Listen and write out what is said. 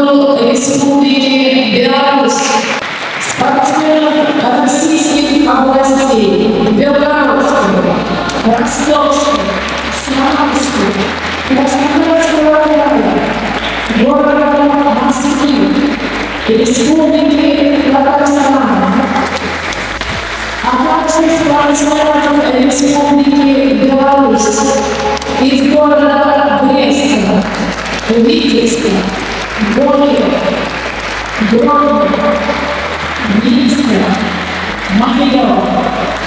команду Республики Беларусь, спортсменов от российских областей Белгородской, Ростовской, Самарской, Краснодарского края, города Москвы, Республики Татарстан, а также спортсменов Республики Беларусь из города Бреста, Витебска, loyal, durable, needs more, money